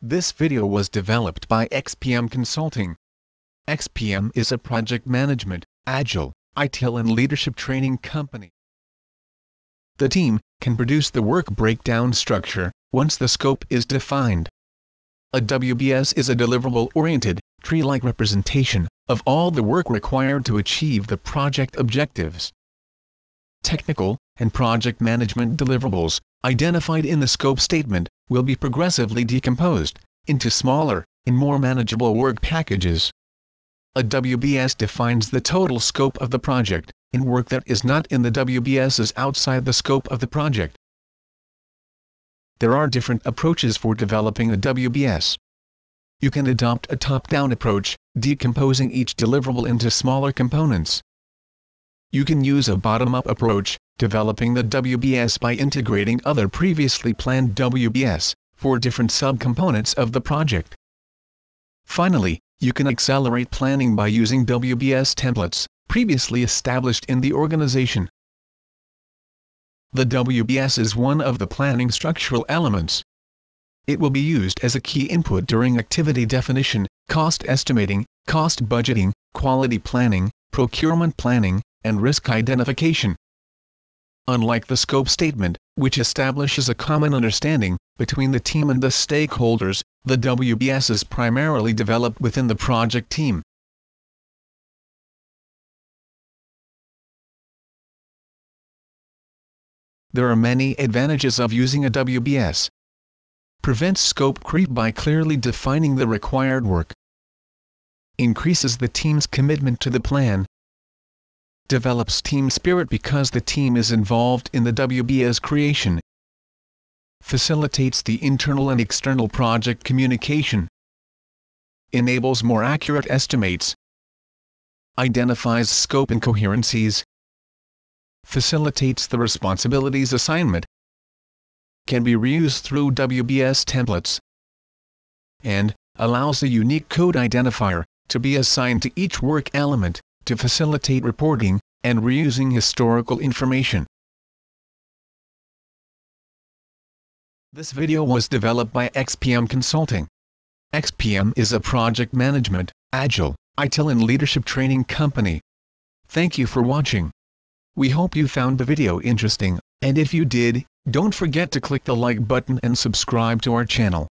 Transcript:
This video was developed by XPM Consulting. XPM is a project management, agile, ITIL and leadership training company. The team can produce the work breakdown structure once the scope is defined. A WBS is a deliverable-oriented, tree-like representation of all the work required to achieve the project objectives. Technical and project management deliverables identified in the scope statement will be progressively decomposed into smaller and more manageable work packages. A WBS defines the total scope of the project, and work that is not in the WBS is outside the scope of the project. There are different approaches for developing a WBS. You can adopt a top-down approach, decomposing each deliverable into smaller components. You can use a bottom-up approach, developing the WBS by integrating other previously planned WBS for different subcomponents of the project. Finally, you can accelerate planning by using WBS templates previously established in the organization. The WBS is one of the planning structural elements. It will be used as a key input during activity definition, cost estimating, cost budgeting, quality planning, procurement planning, and risk identification. Unlike the scope statement, which establishes a common understanding between the team and the stakeholders, the WBS is primarily developed within the project team. There are many advantages of using a WBS. Prevents scope creep by clearly defining the required work. Increases the team's commitment to the plan, develops team spirit because the team is involved in the WBS creation, facilitates the internal and external project communication, enables more accurate estimates, identifies scope incoherencies, facilitates the responsibilities assignment, can be reused through WBS templates, and allows a unique code identifier to be assigned to each work element to facilitate reporting and reusing historical information. This video was developed by XPM Consulting. XPM is a project management, agile, ITIL and leadership training company. Thank you for watching. We hope you found the video interesting, and if you did, don't forget to click the like button and subscribe to our channel.